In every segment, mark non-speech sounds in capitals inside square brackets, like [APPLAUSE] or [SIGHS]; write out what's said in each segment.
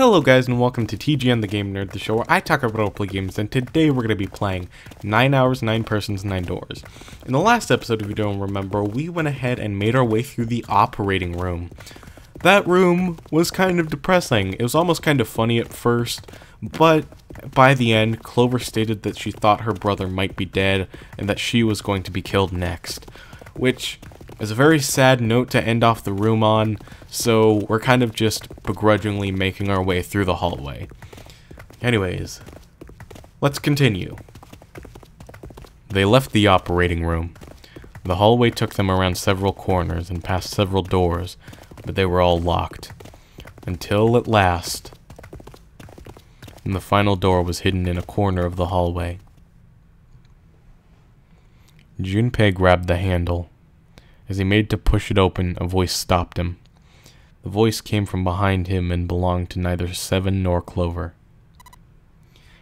Hello guys and welcome to TGN the Game Nerd, the show where I talk about roleplay games and today we're going to be playing 9 Hours, 9 Persons, 9 Doors. In the last episode, if you don't remember, we went ahead and made our way through the operating room. That room was kind of depressing. It was almost kind of funny at first, but by the end, Clover stated that she thought her brother might be dead and that she was going to be killed next. Which is a very sad note to end off the room on, so we're kind of just begrudgingly making our way through the hallway. Anyways, let's continue. They left the operating room. The hallway took them around several corners and past several doors, but they were all locked. Until at last, and the final door was hidden in a corner of the hallway. Junpei grabbed the handle. As he made to push it open, a voice stopped him. The voice came from behind him and belonged to neither Seven nor Clover.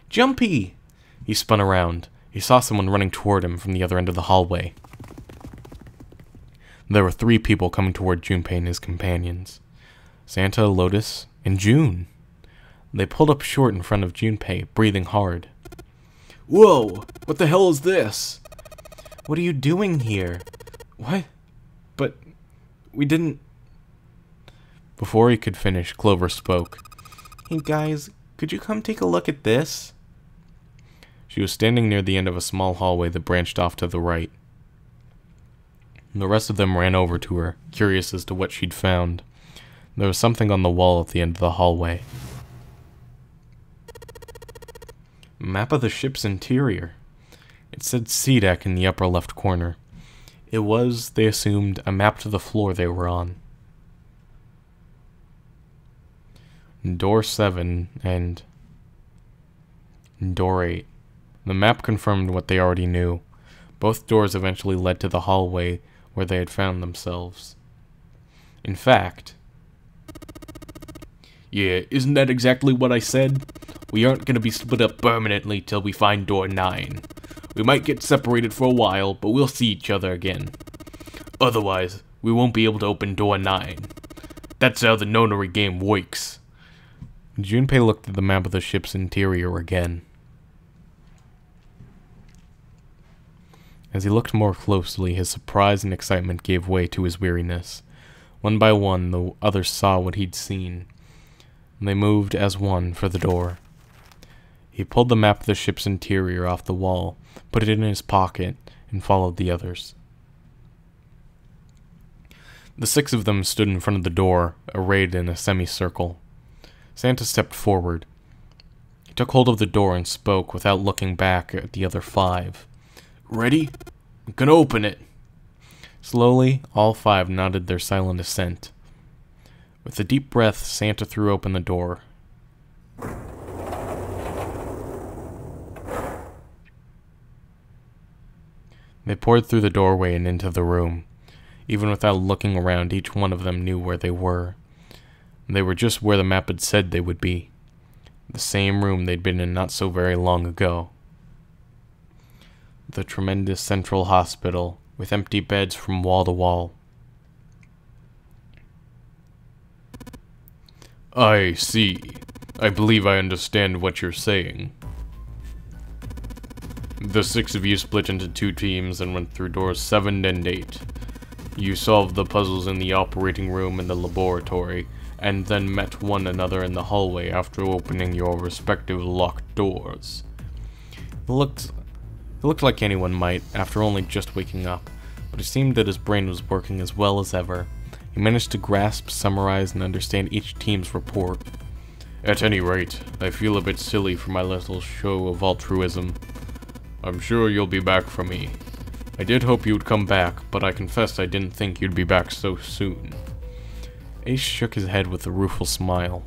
Jumpy! He spun around. He saw someone running toward him from the other end of the hallway. There were three people coming toward Junpei and his companions. Santa, Lotus, and June. They pulled up short in front of Junpei, breathing hard. Whoa! What the hell is this? What are you doing here? What? We didn't. Before he could finish, Clover spoke. Hey guys, could you come take a look at this? She was standing near the end of a small hallway that branched off to the right. The rest of them ran over to her, curious as to what she'd found. There was something on the wall at the end of the hallway. Map of the ship's interior. It said C deck in the upper left corner. It was, they assumed, a map to the floor they were on. Door 7 and Door 8. The map confirmed what they already knew. Both doors eventually led to the hallway where they had found themselves. In fact, Yeah, isn't that exactly what I said? We aren't gonna be split up permanently till we find door 9. We might get separated for a while, but we'll see each other again. Otherwise, we won't be able to open door 9. That's how the nonary game works. Junpei looked at the map of the ship's interior again. As he looked more closely, his surprise and excitement gave way to his weariness. One by one, the others saw what he'd seen. They moved as one for the door. He pulled the map of the ship's interior off the wall, put it in his pocket, and followed the others. The six of them stood in front of the door, arrayed in a semicircle. Santa stepped forward. He took hold of the door and spoke without looking back at the other five. Ready? I'm gonna open it. Slowly, all five nodded their silent assent. With a deep breath, Santa threw open the door. They poured through the doorway and into the room. Even without looking around, each one of them knew where they were. They were just where the map had said they would be. The same room they'd been in not so very long ago. The tremendous central hospital, with empty beds from wall to wall. I see. I believe I understand what you're saying. The six of you split into two teams and went through doors 7 and 8. You solved the puzzles in the operating room and the laboratory, and then met one another in the hallway after opening your respective locked doors. It looked, it looked like anyone might, after only just waking up, but it seemed that his brain was working as well as ever. He managed to grasp, summarize, and understand each team's report. At any rate, I feel a bit silly for my little show of altruism. I'm sure you'll be back for me. I did hope you'd come back, but I confess I didn't think you'd be back so soon. Ace shook his head with a rueful smile.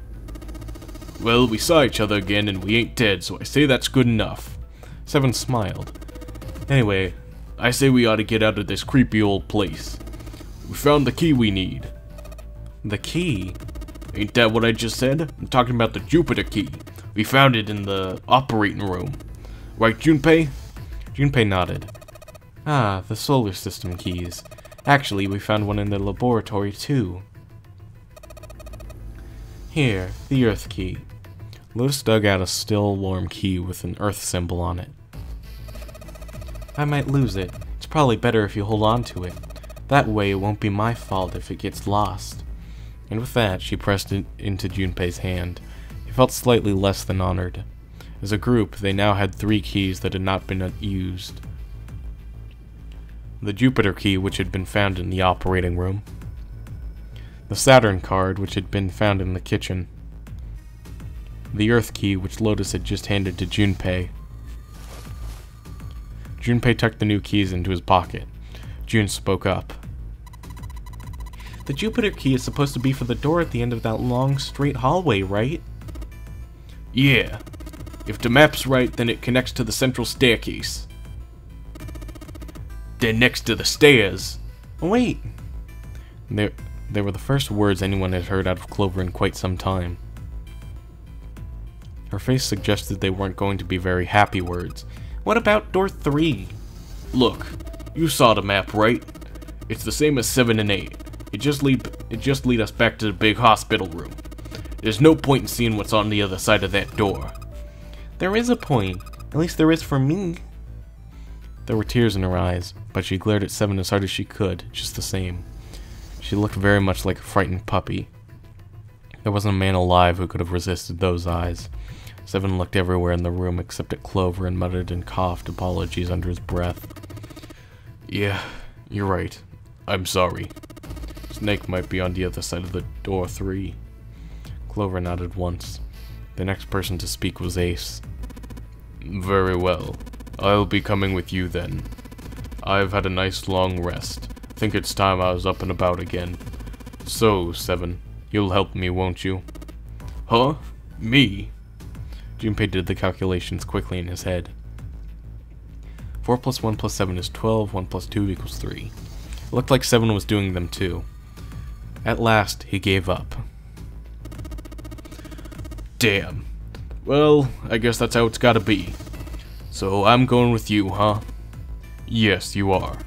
Well, we saw each other again and we ain't dead, so I say that's good enough. Seven smiled. Anyway, I say we ought to get out of this creepy old place. We found the key we need. The key? Ain't that what I just said? I'm talking about the Jupiter key. We found it in the operating room. Right, Junpei? Junpei nodded. Ah, the solar system keys. Actually, we found one in the laboratory too. Here, the Earth key. Lotus dug out a still warm key with an Earth symbol on it. I might lose it. It's probably better if you hold on to it. That way it won't be my fault if it gets lost. And with that, she pressed it into Junpei's hand. He felt slightly less than honored. As a group, they now had three keys that had not been used. The Jupiter key, which had been found in the operating room. The Saturn card, which had been found in the kitchen. The Earth key, which Lotus had just handed to Junpei. Junpei tucked the new keys into his pocket. June spoke up. The Jupiter key is supposed to be for the door at the end of that long, straight hallway, right? Yeah. If the map's right, then it connects to the central staircase. Then next to the stairs. Oh, wait. They, they were the first words anyone had heard out of Clover in quite some time. Her face suggested they weren't going to be very happy words. What about door 3? Look, you saw the map, right? It's the same as 7 and 8. It just lead it just lead us back to the big hospital room. There's no point in seeing what's on the other side of that door. There is a point. At least there is for me. There were tears in her eyes, but she glared at Seven as hard as she could, just the same. She looked very much like a frightened puppy. There wasn't a man alive who could have resisted those eyes. Seven looked everywhere in the room except at Clover and muttered and coughed apologies under his breath. Yeah, you're right. I'm sorry. Snake might be on the other side of the door three. Clover nodded once. The next person to speak was Ace. Very well. I'll be coming with you then. I've had a nice long rest. Think it's time I was up and about again. So, Seven, you'll help me, won't you? Huh? Me? Junpei did the calculations quickly in his head. 4 plus 1 plus 7 is 12, 1 plus 2 equals 3. It looked like 7 was doing them too. At last, he gave up. Damn. Well, I guess that's how it's gotta be. So I'm going with you, huh? Yes, you are.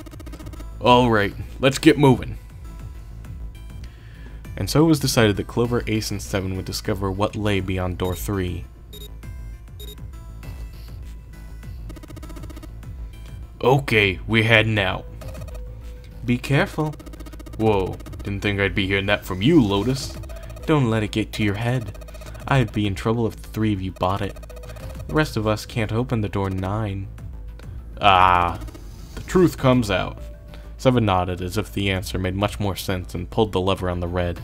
Alright, let's get moving. And so it was decided that Clover, Ace, and Seven would discover what lay beyond door 3. Okay, we're heading out. Be careful. Whoa, didn't think I'd be hearing that from you, Lotus. Don't let it get to your head. I'd be in trouble if the three of you bought it. The rest of us can't open the door 9. Ah, the truth comes out. Seven nodded as if the answer made much more sense and pulled the lever on the red.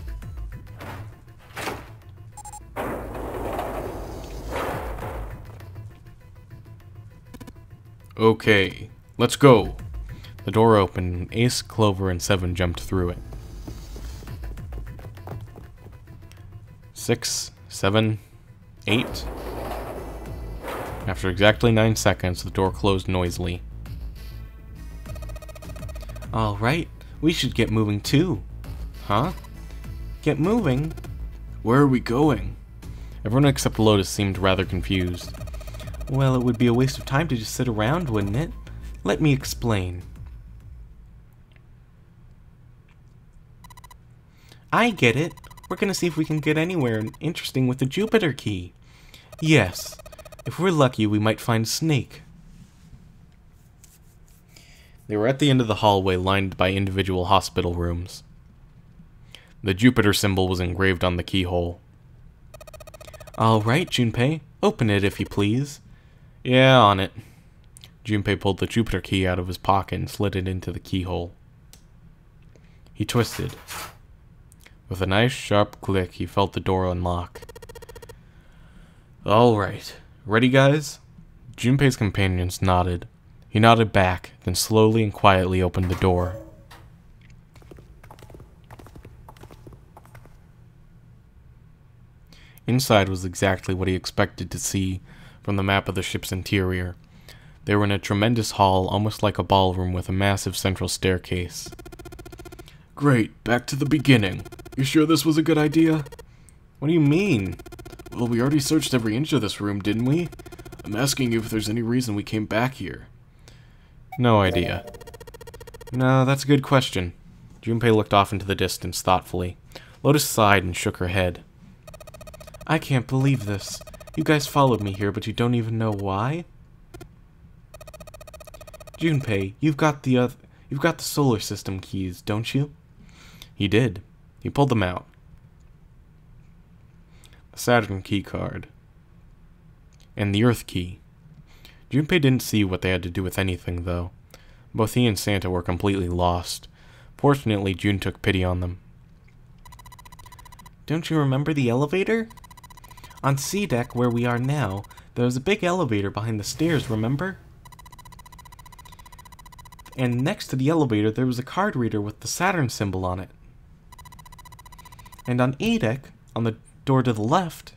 Okay, let's go. The door opened, and Ace, Clover, and Seven jumped through it. Six, seven, eight. After exactly nine seconds, the door closed noisily. Alright, we should get moving too. Huh? Get moving? Where are we going? Everyone except Lotus seemed rather confused. Well, it would be a waste of time to just sit around, wouldn't it? Let me explain. I get it. We're gonna see if we can get anywhere interesting with the Jupiter key. Yes. If we're lucky, we might find Snake. They were at the end of the hallway lined by individual hospital rooms. The Jupiter symbol was engraved on the keyhole. All right, Junpei. Open it if you please. Yeah, on it. Junpei pulled the Jupiter key out of his pocket and slid it into the keyhole. He twisted. With a nice sharp click, he felt the door unlock. Alright. Ready, guys? Junpei's companions nodded. He nodded back, then slowly and quietly opened the door. Inside was exactly what he expected to see from the map of the ship's interior. They were in a tremendous hall, almost like a ballroom, with a massive central staircase. Great, back to the beginning. You sure this was a good idea? What do you mean? Well, we already searched every inch of this room, didn't we? I'm asking you if there's any reason we came back here. No idea. No, that's a good question. Junpei looked off into the distance thoughtfully. Lotus sighed and shook her head. I can't believe this. You guys followed me here, but you don't even know why? Junpei, you've got the oth you've got the solar system keys, don't you? He did. He pulled them out. A Saturn key card. And the Earth key. Junpei didn't see what they had to do with anything, though. Both he and Santa were completely lost. Fortunately, June took pity on them. Don't you remember the elevator? On C deck, where we are now, there was a big elevator behind the stairs, remember? And next to the elevator, there was a card reader with the Saturn symbol on it. And on A deck, on the door to the left,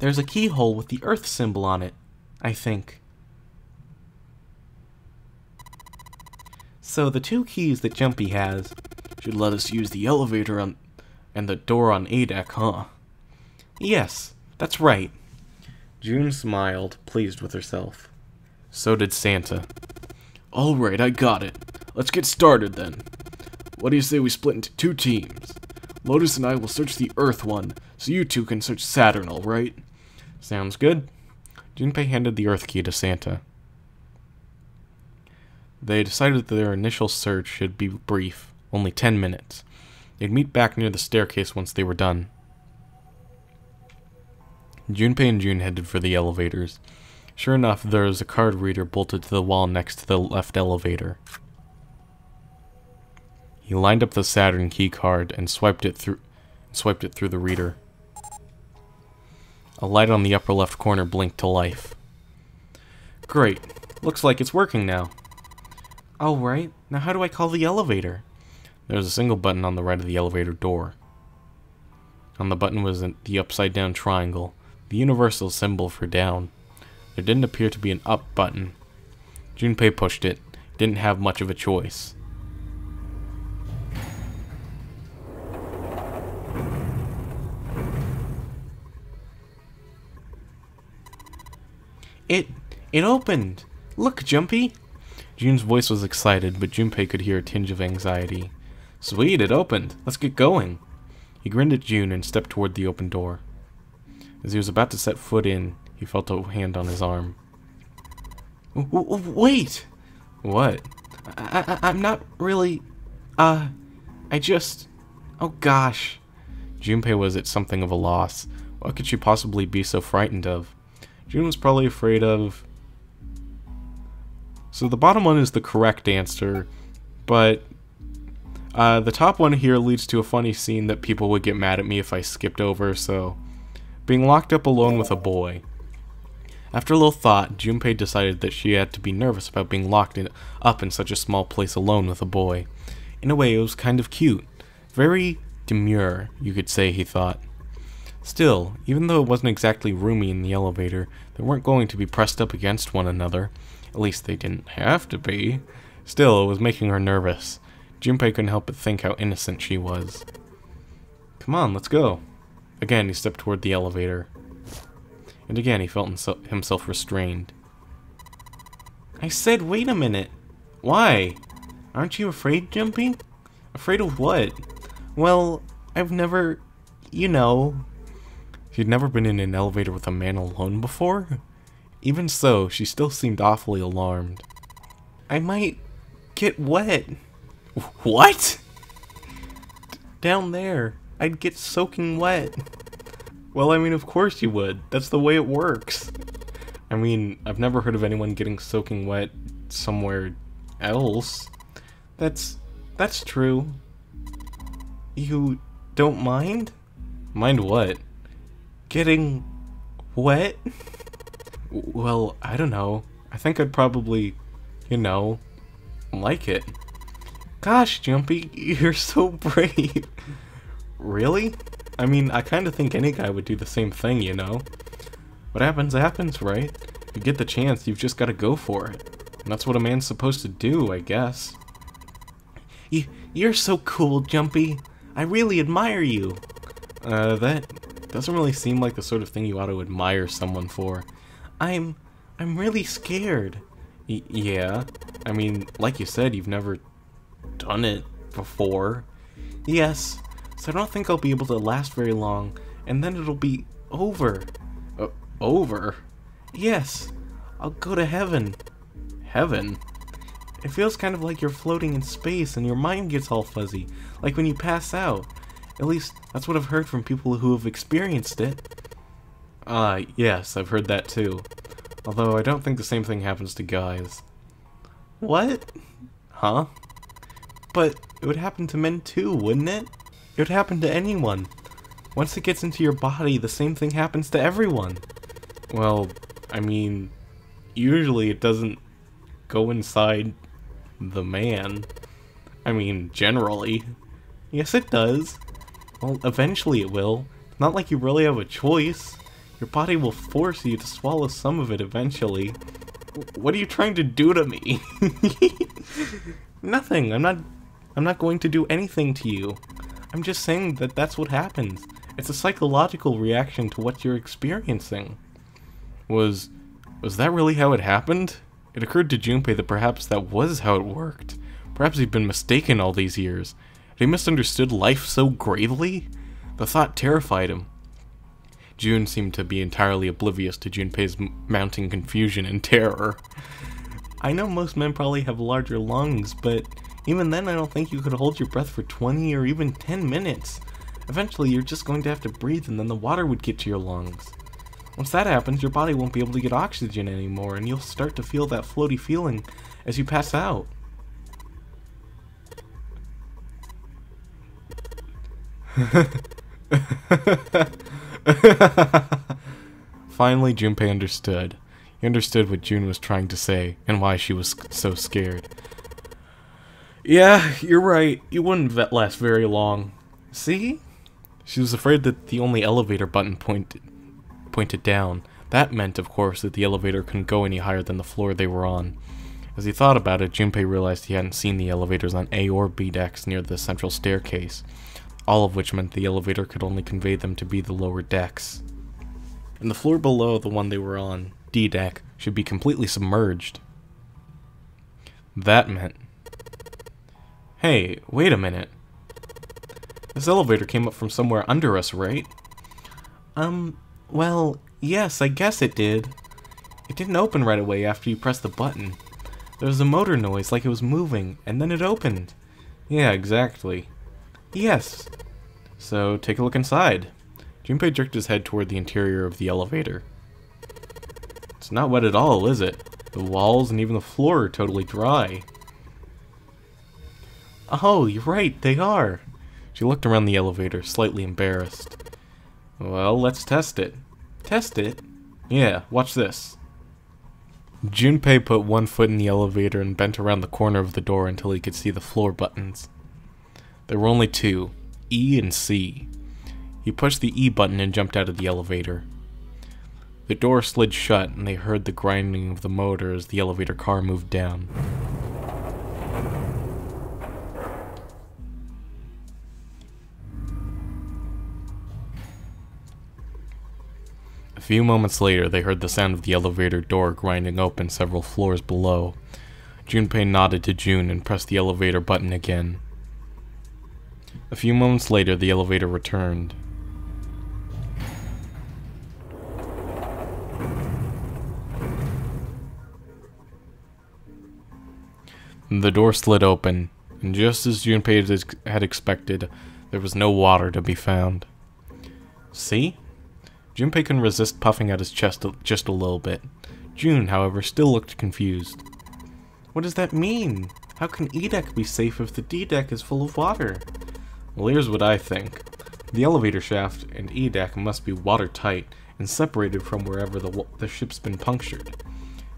there's a keyhole with the Earth symbol on it, I think. So the two keys that Jumpy has should let us use the elevator on and the door on A deck, huh? Yes, that's right. June smiled, pleased with herself. So did Santa. Alright, I got it. Let's get started then. What do you say we split into two teams? Lotus and I will search the Earth one, so you two can search Saturn, alright? Sounds good. Junpei handed the Earth key to Santa. They decided that their initial search should be brief, only 10 minutes. They'd meet back near the staircase once they were done. Junpei and June headed for the elevators. Sure enough, there was a card reader bolted to the wall next to the left elevator. He lined up the Saturn key card and swiped it through swiped it through the reader. A light on the upper left corner blinked to life. Great. Looks like it's working now. Oh, Alright, now how do I call the elevator? There's a single button on the right of the elevator door. On the button was the upside down triangle, the universal symbol for down. There didn't appear to be an up button. Junpei pushed it, didn't have much of a choice. It, it opened! Look, Jumpy! June's voice was excited, but Junpei could hear a tinge of anxiety. Sweet, it opened. Let's get going. He grinned at June and stepped toward the open door. As he was about to set foot in, he felt a hand on his arm. Wait! What? I, I, I'm not really... Uh, I just... Oh gosh. Junpei was at something of a loss. What could she possibly be so frightened of? June was probably afraid of... So the bottom one is the correct answer, but uh, the top one here leads to a funny scene that people would get mad at me if I skipped over, so... Being locked up alone with a boy. After a little thought, Junpei decided that she had to be nervous about being locked in, up in such a small place alone with a boy. In a way, it was kind of cute. Very demure, you could say, he thought. Still, even though it wasn't exactly roomy in the elevator, they weren't going to be pressed up against one another. At least they didn't have to be. Still, it was making her nervous. Junpei couldn't help but think how innocent she was. Come on, let's go. Again, he stepped toward the elevator. And again, he felt himself restrained. I said wait a minute. Why? Aren't you afraid, Jumpy? Afraid of what? Well, I've never... You know... She'd never been in an elevator with a man alone before? Even so, she still seemed awfully alarmed. I might get wet. What? Down there. I'd get soaking wet. Well, I mean, of course you would. That's the way it works. I mean, I've never heard of anyone getting soaking wet somewhere else. That's... that's true. You don't mind? Mind what? Getting wet? Well, I don't know. I think I'd probably, you know, like it. Gosh, Jumpy, [LAUGHS] you're so brave. really? I mean, I kind of think any guy would do the same thing, you know? What happens, happens, right? You get the chance, you've just got to go for it. And that's what a man's supposed to do, I guess. You, you're so cool, Jumpy. I really admire you. Uh, that doesn't really seem like the sort of thing you ought to admire someone for. I'm... I'm really scared. Y yeah. I mean, like you said, you've never done it before. Yes, so I don't think I'll be able to last very long, and then it'll be over. Uh, over? Yes, I'll go to heaven. Heaven? It feels kind of like you're floating in space and your mind gets all fuzzy, like when you pass out. At least, that's what I've heard from people who have experienced it. Ah, uh, yes, I've heard that too. Although I don't think the same thing happens to guys. What? Huh? But it would happen to men too, wouldn't it? It would happen to anyone. Once it gets into your body, the same thing happens to everyone. Well, I mean, usually it doesn't go inside the man. I mean, generally. Yes, it does. Well, eventually it will. Not like you really have a choice. Your body will force you to swallow some of it eventually. What are you trying to do to me? [LAUGHS] Nothing. I'm not I'm not going to do anything to you. I'm just saying that that's what happens. It's a psychological reaction to what you're experiencing. Was was that really how it happened? It occurred to Junpei that perhaps that was how it worked. Perhaps he'd been mistaken all these years. He misunderstood life so gravely? The thought terrified him. June seemed to be entirely oblivious to Junpei's mounting confusion and terror. I know most men probably have larger lungs, but even then I don't think you could hold your breath for 20 or even 10 minutes. Eventually you're just going to have to breathe and then the water would get to your lungs. Once that happens, your body won't be able to get oxygen anymore and you'll start to feel that floaty feeling as you pass out. [LAUGHS] Finally, Junpei understood. He understood what June was trying to say, and why she was so scared. Yeah, you're right. You wouldn't last very long. See? She was afraid that the only elevator button pointed, pointed down. That meant, of course, that the elevator couldn't go any higher than the floor they were on. As he thought about it, Junpei realized he hadn't seen the elevators on A or B decks near the central staircase all of which meant the elevator could only convey them to be the lower decks. And the floor below the one they were on, D deck, should be completely submerged. That meant... Hey, wait a minute. This elevator came up from somewhere under us, right? Um, well, yes, I guess it did. It didn't open right away after you pressed the button. There was a motor noise like it was moving, and then it opened. Yeah, exactly. Yes. So take a look inside. Junpei jerked his head toward the interior of the elevator. It's not wet at all, is it? The walls and even the floor are totally dry. Oh, you're right, they are. She looked around the elevator, slightly embarrassed. Well, let's test it. Test it? Yeah, watch this. Junpei put one foot in the elevator and bent around the corner of the door until he could see the floor buttons. There were only two, E and C. He pushed the E button and jumped out of the elevator. The door slid shut and they heard the grinding of the motor as the elevator car moved down. A few moments later, they heard the sound of the elevator door grinding open several floors below. Junpei nodded to June and pressed the elevator button again. A few moments later, the elevator returned. The door slid open, and just as Junpei had expected, there was no water to be found. See? Junpei couldn't resist puffing out his chest just a little bit. June, however, still looked confused. What does that mean? How can E-deck be safe if the D-deck is full of water? Well, here's what I think. The elevator shaft and E-deck must be watertight and separated from wherever the, the ship's been punctured.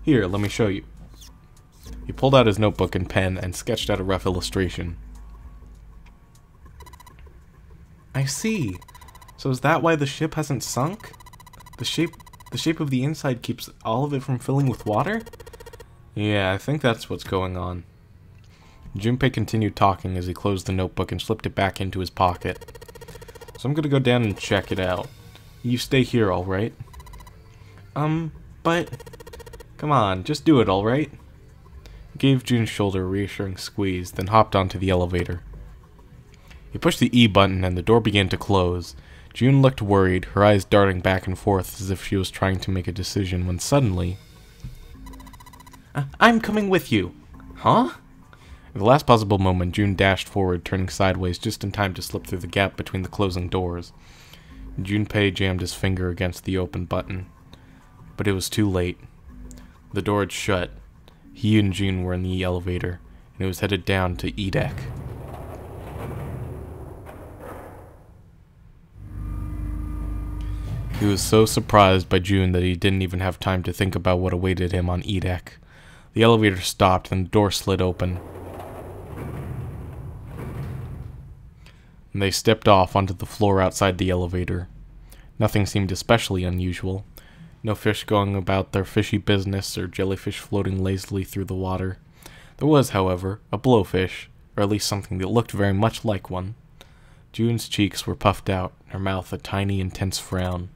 Here, let me show you. He pulled out his notebook and pen and sketched out a rough illustration. I see. So is that why the ship hasn't sunk? The shape the shape of the inside keeps all of it from filling with water? Yeah, I think that's what's going on. Junpei continued talking as he closed the notebook and slipped it back into his pocket. So I'm gonna go down and check it out. You stay here, alright? Um, but... Come on, just do it, alright? He gave June's shoulder a reassuring squeeze, then hopped onto the elevator. He pushed the E button and the door began to close. June looked worried, her eyes darting back and forth as if she was trying to make a decision when suddenly... "I- I'm coming with you. Huh? At the last possible moment, June dashed forward, turning sideways just in time to slip through the gap between the closing doors. Junpei jammed his finger against the open button. But it was too late. The door had shut. He and June were in the elevator, and it was headed down to E deck. He was so surprised by June that he didn't even have time to think about what awaited him on E deck. The elevator stopped and the door slid open. And they stepped off onto the floor outside the elevator. Nothing seemed especially unusual. No fish going about their fishy business or jellyfish floating lazily through the water. There was, however, a blowfish, or at least something that looked very much like one. June's cheeks were puffed out, her mouth a tiny, intense frown.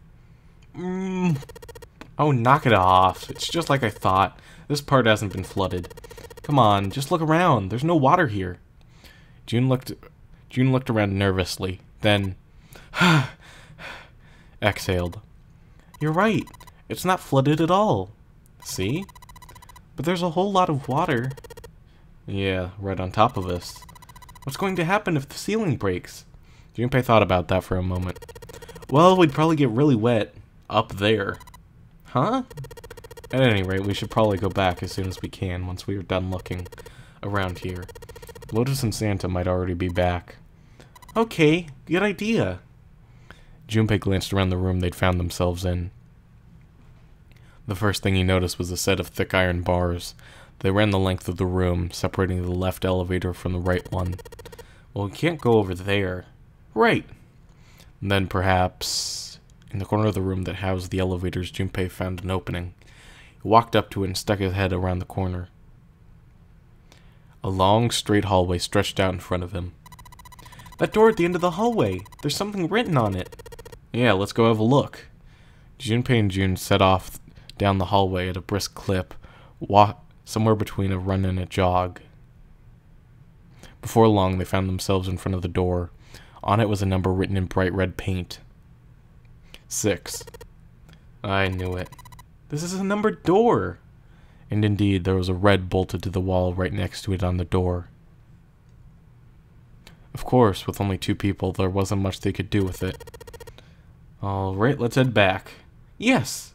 Mm. Oh, knock it off. It's just like I thought. This part hasn't been flooded. Come on, just look around. There's no water here. June looked June looked around nervously, then [SIGHS] exhaled. You're right. It's not flooded at all. See? But there's a whole lot of water. Yeah, right on top of us. What's going to happen if the ceiling breaks? Junpei thought about that for a moment. Well, we'd probably get really wet. Up there. Huh? At any rate, we should probably go back as soon as we can once we are done looking around here. Lotus and Santa might already be back. Okay, good idea. Junpei glanced around the room they'd found themselves in. The first thing he noticed was a set of thick iron bars. They ran the length of the room, separating the left elevator from the right one. Well, we can't go over there. Right. And then perhaps... In the corner of the room that housed the elevators, Junpei found an opening. He walked up to it and stuck his head around the corner. A long, straight hallway stretched out in front of him. That door at the end of the hallway! There's something written on it! Yeah, let's go have a look. Junpei and June set off down the hallway at a brisk clip, wa- somewhere between a run and a jog. Before long, they found themselves in front of the door. On it was a number written in bright red paint. Six. I knew it. This is a numbered door! And indeed, there was a red bolted to the wall right next to it on the door. Of course, with only two people, there wasn't much they could do with it. Alright, let's head back. Yes!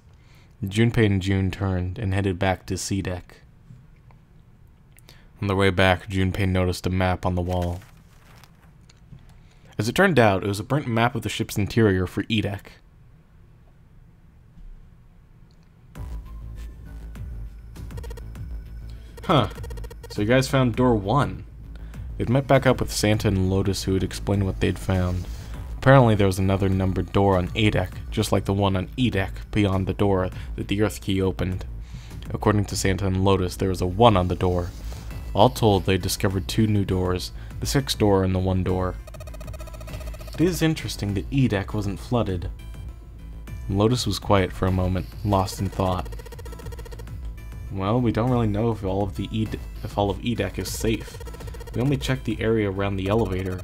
Junpei and June turned and headed back to C deck. On their way back, Junpei noticed a map on the wall. As it turned out, it was a burnt map of the ship's interior for E Huh. So you guys found door one. They'd met back up with Santa and Lotus who had explained what they'd found. Apparently there was another numbered door on A deck, just like the one on E deck beyond the door that the Earth key opened. According to Santa and Lotus, there was a 1 on the door. All told, they discovered two new doors, the sixth door and the one door. It is interesting that E deck wasn't flooded. Lotus was quiet for a moment, lost in thought. Well, we don't really know if all of the e if all of E deck is safe. We only checked the area around the elevator.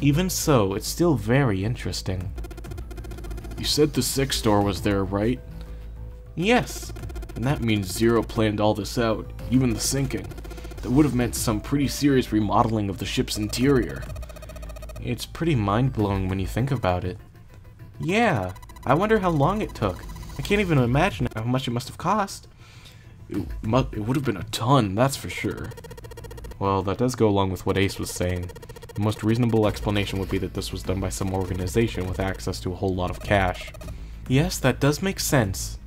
Even so, it's still very interesting. You said the sixth door was there, right? Yes. And that means Zero planned all this out, even the sinking. That would have meant some pretty serious remodeling of the ship's interior. It's pretty mind-blowing when you think about it. Yeah, I wonder how long it took. I can't even imagine how much it must have cost. It, it would have been a ton, that's for sure. Well, that does go along with what Ace was saying. The most reasonable explanation would be that this was done by some organization with access to a whole lot of cash. Yes, that does make sense.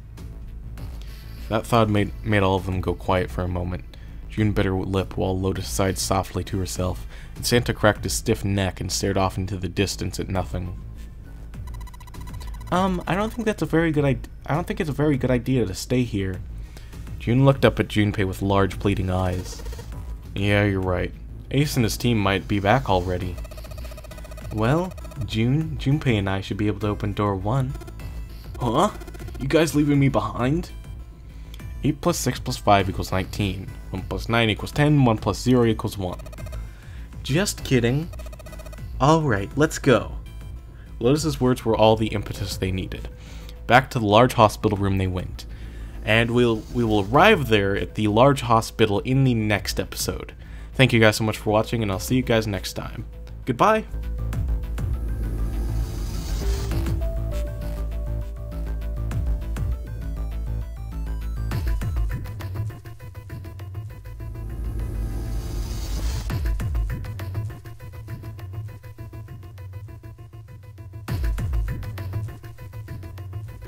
That thought made, made all of them go quiet for a moment. June bit her lip while Lotus sighed softly to herself, and Santa cracked his stiff neck and stared off into the distance at nothing. Um, I don't think that's a very good idea. I don't think it's a very good idea to stay here. June looked up at Junpei with large pleading eyes. Yeah, you're right. Ace and his team might be back already. Well, June, Junpei and I should be able to open door 1. Huh? You guys leaving me behind? 8 plus 6 plus 5 equals 19. 1 plus 9 equals 10. 1 plus 0 equals 1. Just kidding. Alright, let's go. Lotus's words were all the impetus they needed. Back to the large hospital room they went. And we'll we will arrive there at the large hospital in the next episode. Thank you guys so much for watching, and I'll see you guys next time. Goodbye!